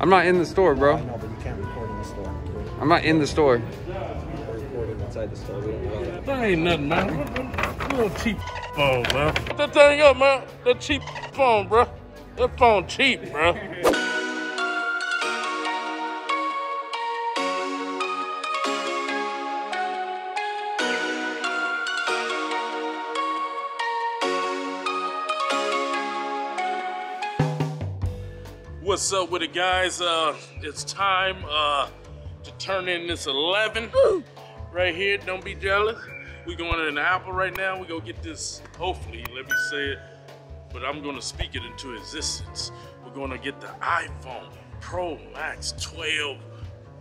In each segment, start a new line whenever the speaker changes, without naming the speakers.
I'm not in the store,
I
bro.
know, but you can't record in the store.
I'm not in the store.
We're recording inside the store. We don't that.
That ain't nothing, man. What- what- Little cheap phone, man. Put that thing up, man. That cheap phone, bro. That phone cheap, bro. What's up with it, guys? Uh, it's time uh, to turn in this 11 right here. Don't be jealous. We going to an Apple right now. We go get this. Hopefully, let me say it, but I'm going to speak it into existence. We're going to get the iPhone Pro Max 12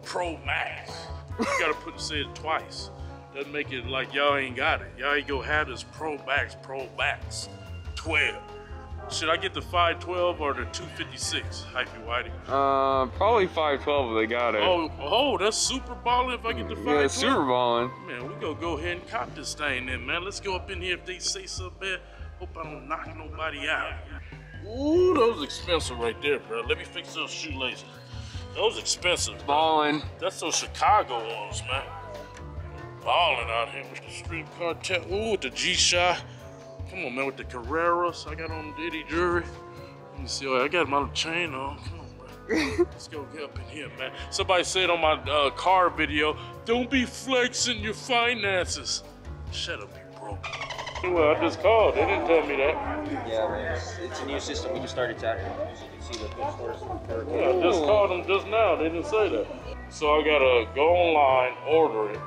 Pro Max. You gotta put say it twice. Doesn't make it like y'all ain't got it. Y'all ain't gonna have this Pro Max Pro Max 12. Should I get the 512 or the 256? Hyphy Whitey.
Uh, probably 512 if they got it.
Oh, oh, that's super balling if I get the 512.
yeah, super balling.
Man, we gonna go ahead and cop this thing then, man. Let's go up in here if they say something bad. Hope I don't knock nobody out. Ooh, those expensive right there, bro. Let me fix those shoelaces. Those expensive. bro.
Balling.
That's those Chicago ones, man. Balling out here with the street cartel. Ooh, with the G-Shock. Come on, man, with the Carreras. I got on Diddy jewelry. Let me see. Oh, I got my chain on. Come on, bro. Let's go get up in here, man. Somebody said on my uh, car video, don't be flexing your finances. Shut up, you broke. Well, I just called. They didn't tell me that.
Yeah, man. It's, it's a new system. We just started tapping. As you can see, the good stores.
Yeah, I just called them just now. They didn't say that. So I gotta go online, order it.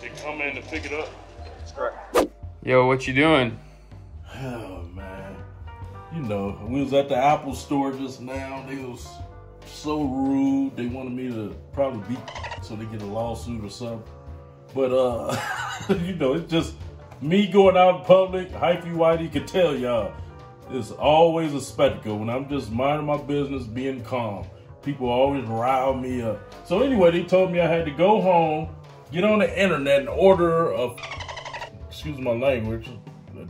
They come in and pick it up.
That's correct.
Yo, what you doing?
Oh man, you know, we was at the Apple store just now. They was so rude. They wanted me to probably beat so they get a lawsuit or something. But uh, you know, it's just me going out in public. Hyphy Whitey could tell y'all, it's always a spectacle when I'm just minding my business, being calm. People always rile me up. So anyway, they told me I had to go home, get on the internet, and order a excuse my language,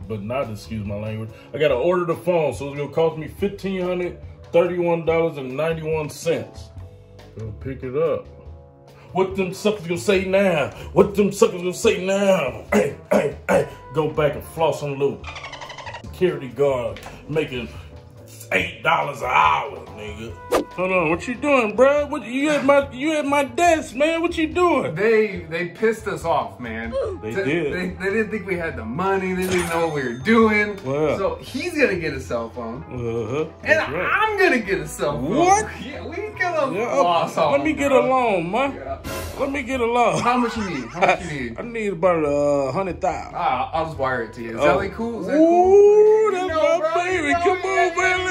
but not excuse my language. I gotta order the phone, so it's gonna cost me fifteen hundred thirty-one dollars and ninety-one cents. Go pick it up. What them suckers gonna say now? What them suckers gonna say now? Hey, hey, hey, go back and floss on little security guard making eight dollars an hour, nigga. Hold on, what you doing, bro? What you at my you at my desk, man? What you doing?
They they pissed us off, man.
They did.
They, they didn't think we had the money. They didn't know what we were doing.
Wow.
So he's gonna get a cell phone,
Uh-huh.
and
right.
I'm gonna get a cell phone.
What?
Yeah, we gonna
Yeah,
floss
let me get a loan, man.
Yeah.
Let me get a loan.
How much you need? How much you need?
I need about a uh, hundred thousand.
Ah, I'll just wire it to you. Is
Oh.
that like cool? Is that
Ooh,
cool?
that's
You know,
my
bro,
baby.
you know,
Come
yeah,
on,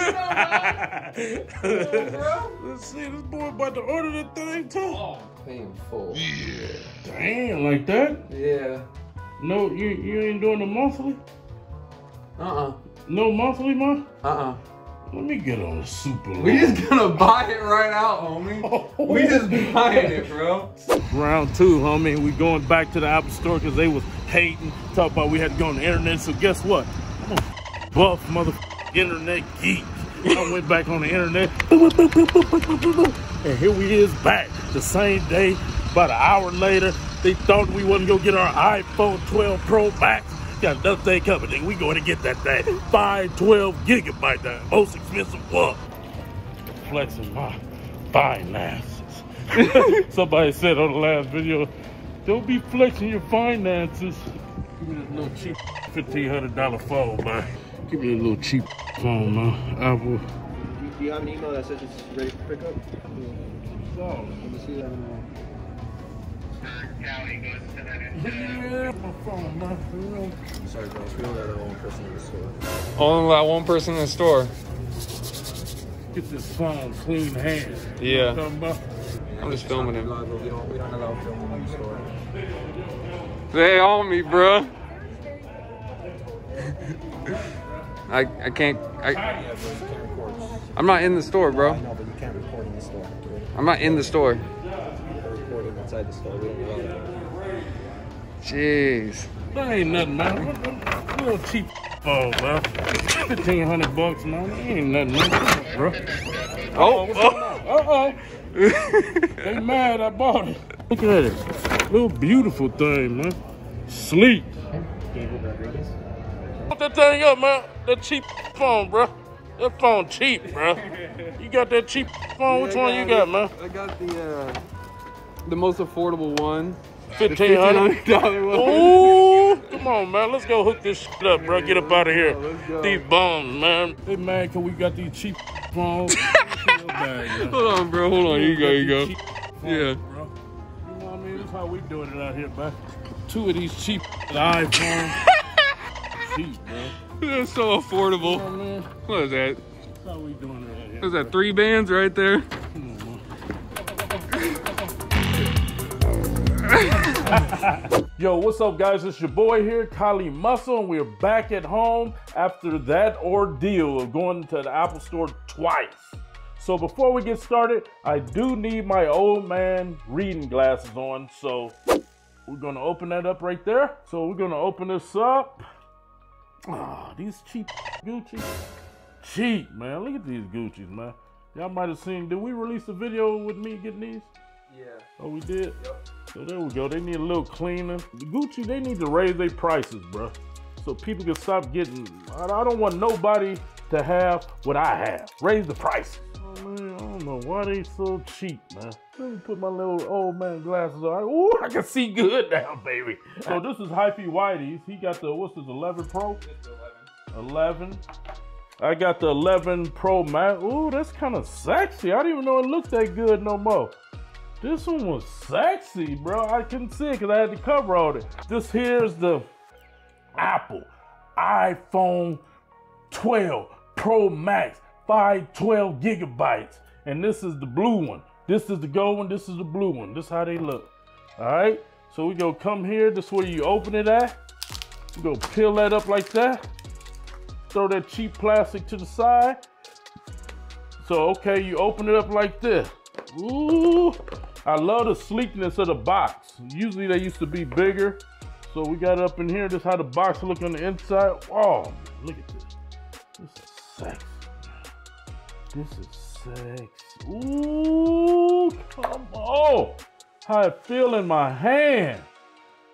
man.
Know, bro.
Let's see, this boy about to order the thing too.
Oh, painful. Yeah.
Damn, like that?
Yeah.
No, you you ain't doing the monthly?
Uh-uh.
No monthly, man.
Uh-uh.
Let me get on the super.
We just gonna buy it right out, homie. We just buying it, bro.
Round two, homie. We going back to the Apple store because they was hating, talk about we had to go on the internet. So guess what? I'm a buff mother internet geek. I went back on the internet, and here we is back the same day. About an hour later, they thought we wasn't gonna get our iPhone 12 Pro Max. Got another thing coming. Nigga. We going to get that thing. 512 gigabyte, the most expensive one. Flexing my finances. Somebody said on the last video, don't be flexing your finances. Give me this little cheap $1,500 phone, man. Give me a little cheap phone, man. Apple.
Do you have an email that says it's ready for pickup?
Oh,
Let me see that.
yeah, my phone, man.
Sorry, guys. We only have one person in the store.
Only that one person in the store.
Get this phone clean hands.
Yeah.
I'm talking about?
I'm just filming him.
Live, but we don't, we don't allow filming in the store.
They on me, bro. I I can't. I
Yeah, bro, you can't record.
I'm not in the store,
I
bro.
know, but you can't record in the store.
I'm not in the store.
Recording inside the store. We don't allow that.
Jeez.
That ain't nothing, man. What the- Little cheap phone, man. Fifteen hundred bucks, man. That ain't nothing, man. Bro.
Oh,
what's going on? Uh-oh. they mad I bought it. Look at it. Little beautiful thing, man. Sleep. Put that thing up, man. That cheap phone, bro. That phone cheap, bro. You got that cheap phone? Which one you got, man?
I got the uh, the most affordable one.
Fifteen hundred.
$1,500 one.
Ooh, come on, man. Let's go hook this shit up, bro. Get up out of here.
let's.
These bones, man. Hey, man, can we got these cheap phones?
Hold on, bro. Hold on. You go. You go. Yeah.
Yeah. You know what I mean? That's how we doing it out here, man. Two of these cheap iPhones. cheap, bro.
That's so affordable.
what I mean?
What is that?
That's how we doing out here.
What is that? Three bands right there.
Yo, what's up, guys? It's your boy here, Kali Muscle, and we're back at home after that ordeal of going to the Apple Store twice. So before we get started, I do need my old man reading glasses on, so we're gonna open that up right there. So we're gonna open this up. Ah, these cheap Gucci. Cheap, man. Look at these Gucci's, man. Y'all might have seen, did we release a video with me getting these?
Yeah.
Oh, we did? So there we go. They need a little cleaning. The Gucci, they need to raise their prices, bro. So people can stop getting. I don't want nobody to have what I have. Raise the prices. Oh, why they so cheap, man. Let me put my little old man glasses on. Ooh, I can see good now, baby. So this is Hyphy Whitey's. He got the, what's this, 11 Pro? 11. Eleven. I got the 11 Pro Max. Ooh, that's kind of sexy. I didn't even know it looked that good no more. This one was sexy, bro. I couldn't see it because I had the cover on it. This here's the Apple iPhone 12 Pro Max, 512 gigabytes. And this is the blue one. This is the gold one, this is the blue one. This how they look. All right, so we go come here. This is where you open it at. You go peel that up like that. Throw that cheap plastic to the side. So, okay, you open it up like this. Ooh, I love the sleekness of the box. Usually they used to be bigger. So we got up in here. This is how the box look on the inside. Oh, look at this. This is sexy. This is sexy. Ooh, come on. How it feel in my hand.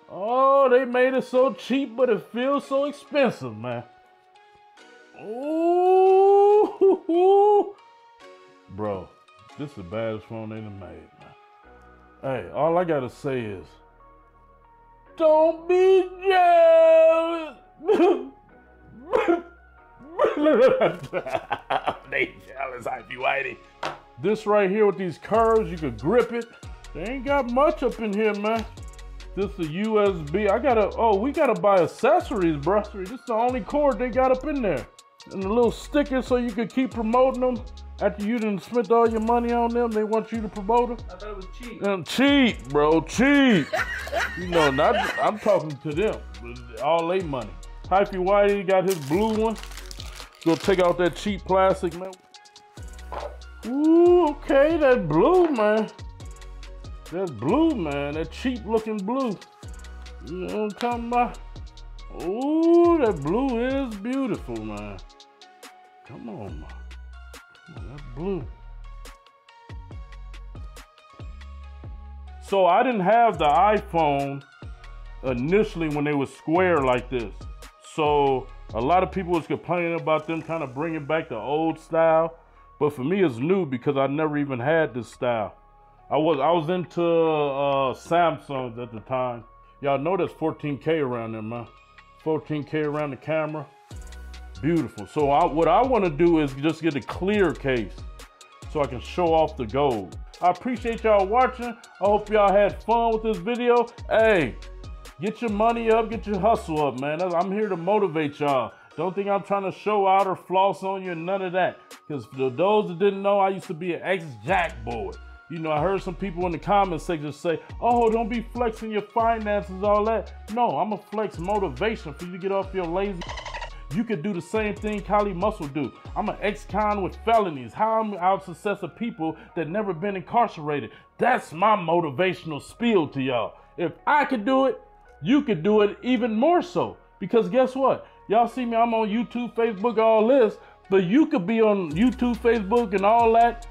Oh, they made it so cheap, but it feels so expensive, man. Ooh, bro, this is the baddest phone they done made, man. Hey, all I gotta say is, don't be jealous. they jealous, Hyphy Whitey. This right here with these curves, you could grip it. They ain't got much up in here, man. This is a USB. I gotta, oh, we gotta buy accessories, bro. This is the only cord they got up in there. And a little sticker so you could keep promoting them. After you done spent all your money on them, they want you to promote them.
I thought it was cheap.
And cheap, bro, cheap. you know, not I'm talking to them. All they money. Hyphy Whitey got his blue one. Go take out that cheap plastic, man. Ooh, okay, that blue, man. That blue, man. That cheap looking blue. You know what I'm talking about? Ooh, that blue is beautiful, man. Come on, man. Come on, that blue. So I didn't have the iPhone initially when they were square like this. So a lot of people was complaining about them kind of bringing back the old style. But for me, it's new because I never even had this style. I was I was into uh, Samsungs at the time. Y'all know that's 14K around there, man. 14K around the camera. Beautiful. So I, what I want to do is just get a clear case so I can show off the gold. I appreciate y'all watching. I hope y'all had fun with this video. Hey, get your money up, get your hustle up, man. I'm here to motivate y'all. Don't think I'm trying to show out or floss on you, and none of that. Because for those that didn't know, I used to be an ex-jack boy. You know, I heard some people in the comment section say, oh, don't be flexing your finances, all that. No, I'm a flex motivation for you to get off your lazy you could do the same thing Kali Muscle do. I'm an ex-con with felonies. How I'm out success of people that never been incarcerated. That's my motivational spiel to y'all. If I could do it, you could do it even more so. Because guess what? Y'all see me, I'm on YouTube, Facebook, all this. But you could be on YouTube, Facebook, and all that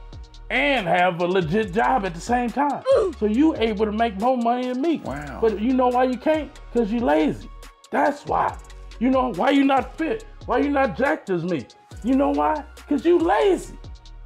and have a legit job at the same time. So you able to make more money than me.
Wow.
But you know why you can't? Because you lazy. That's why. You know why you not fit? Why you not jacked as me? You know why? Because you lazy.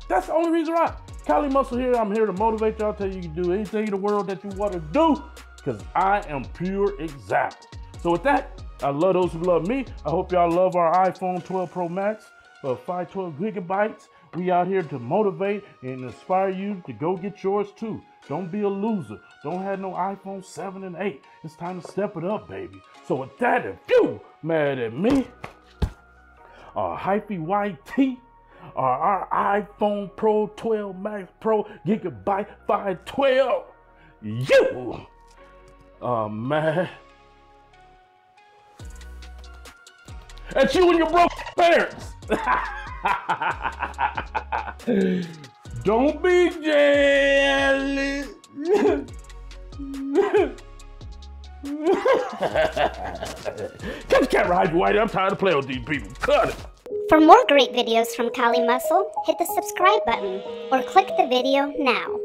That's the only reason why. Kali Muscle here. I'm here to motivate y'all, tell you you can do anything in the world that you want to do. Because I am pure example. So with that, I love those who love me. I hope y'all love our iPhone 12 Pro Max, uh, 512 gigabytes. We out here to motivate and inspire you to go get yours too. Don't be a loser. Don't have no iPhone 7 and 8. It's time to step it up, baby. So with that, if you mad at me, uh, Hyphy Whitey, or our iPhone Pro 12 Max Pro Gigabyte 512, you, uh, man. That's you and your broke parents. Don't be jealous. Cut the camera, Hyper White. I'm tired of playing with these people. Cut it.
For more great videos from Kali Muscle, hit the subscribe button or click the video now.